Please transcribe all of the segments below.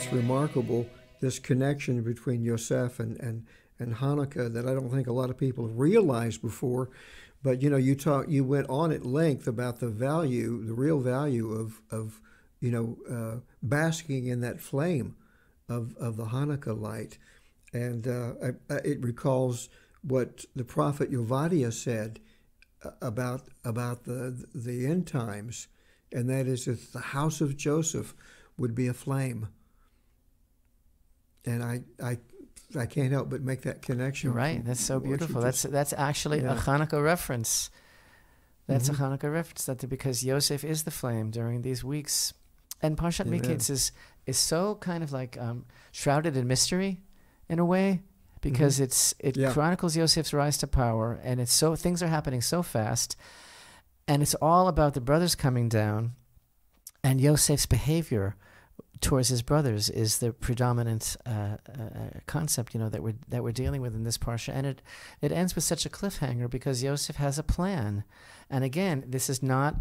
that's remarkable. This connection between Yosef and, and, and Hanukkah that I don't think a lot of people have realized before. But you know, you talk, you went on at length about the value, the real value of, of you know, uh, basking in that flame of, of the Hanukkah light, and uh, I, I, it recalls what the prophet Ovadia said uh, about about the the end times, and that is that the house of Joseph would be aflame. And I I I can't help but make that connection. Right, that's so beautiful. That's that's actually yeah. a Hanukkah reference. That's mm-hmm. a Hanukkah reference that because Yosef is the flame during these weeks, and Parshat Miketz is is so kind of like um, shrouded in mystery, in a way, because mm-hmm. it's it yeah. chronicles Yosef's rise to power, and it's so things are happening so fast, and it's all about the brothers coming down, and Yosef's behavior towards his brothers is the predominant uh, uh, concept, you know, that we're that we're dealing with in this parsha, and it it ends with such a cliffhanger because Yosef has a plan, and again, this is not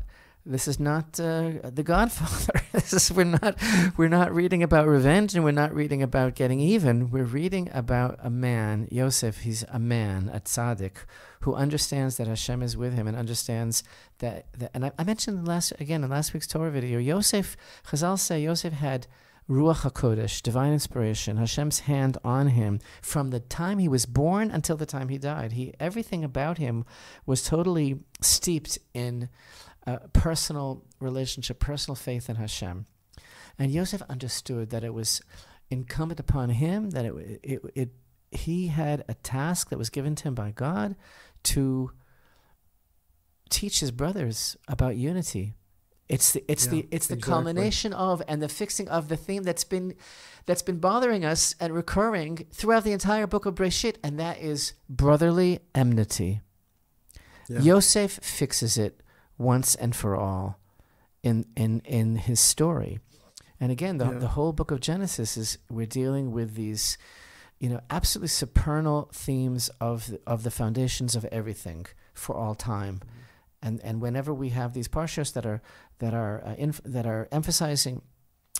this is not uh, the Godfather. this is we're not we're not reading about revenge and we're not reading about getting even. We're reading about a man, Yosef. He's a man, a tzaddik, who understands that Hashem is with him and understands that. that and I, I mentioned last again in last week's Torah video. Yosef, Chazal say Yosef had Ruach Hakodesh, divine inspiration, Hashem's hand on him from the time he was born until the time he died. He everything about him was totally steeped in a personal relationship, personal faith in Hashem. And Yosef understood that it was incumbent upon him that it, it, it he had a task that was given to him by God to teach his brothers about unity. It's the it's yeah, the it's the exactly. culmination of and the fixing of the theme that's been that's been bothering us and recurring throughout the entire book of Breshit, and that is brotherly enmity. Yeah. Yosef fixes it once and for all in in in his story. And again, the, yeah. the whole book of Genesis is we're dealing with these, you know, absolutely supernal themes of the, of the foundations of everything for all time. Mm-hmm. And and whenever we have these parshas that are that are uh, inf- that are emphasizing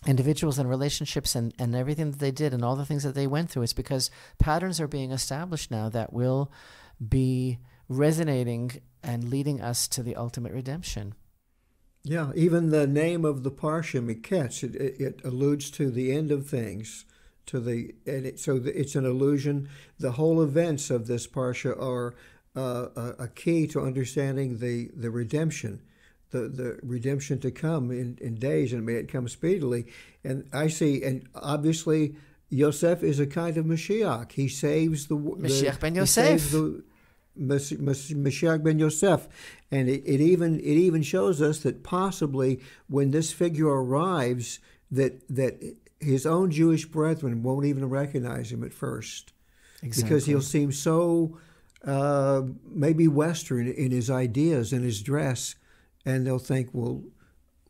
individuals and relationships and, and everything that they did and all the things that they went through, it's because patterns are being established now that will be resonating and leading us to the ultimate redemption. Yeah, even the name of the parsha Miketz, it, it, it, alludes to the end of things, to the and it, so it's an allusion. The whole events of this parsha are uh, a, a, key to understanding the the redemption, the the redemption to come in, in days, and may it come speedily. And I see, and obviously. Yosef is a kind of Mashiach. He saves the, the Mashiach ben Yosef. The, Mashiach ben Yosef, and it, it, even it even shows us that possibly when this figure arrives, that that his own Jewish brethren won't even recognize him at first, exactly. because he'll seem so uh, maybe Western in his ideas and his dress, and they'll think, well,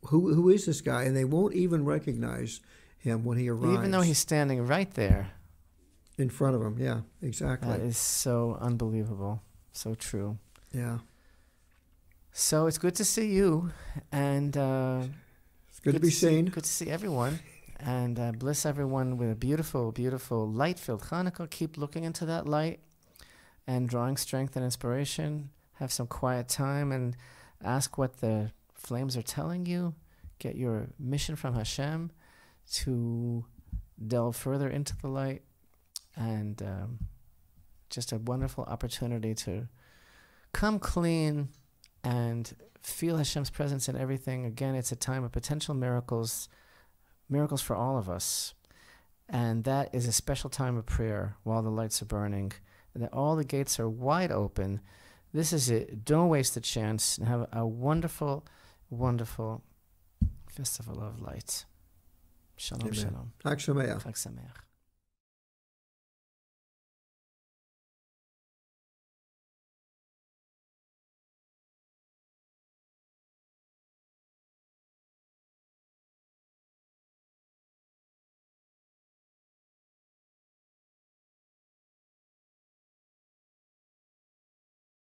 who who is this guy? And they won't even recognize him when he arrives, even though he's standing right there in front of him. Yeah, exactly. That is so unbelievable. So true. Yeah. So it's good to see you, and uh, it's good, good to be to seen. See, good to see everyone, and uh, bless everyone with a beautiful, beautiful light-filled Hanukkah. Keep looking into that light, and drawing strength and inspiration. Have some quiet time and ask what the flames are telling you. Get your mission from Hashem to delve further into the light, and. Um, just a wonderful opportunity to come clean and feel Hashem's presence in everything. Again, it's a time of potential miracles, miracles for all of us. And that is a special time of prayer while the lights are burning, that all the gates are wide open. This is it. Don't waste the chance and have a wonderful, wonderful festival of light. Shalom, Amen. shalom. Chag Sameach.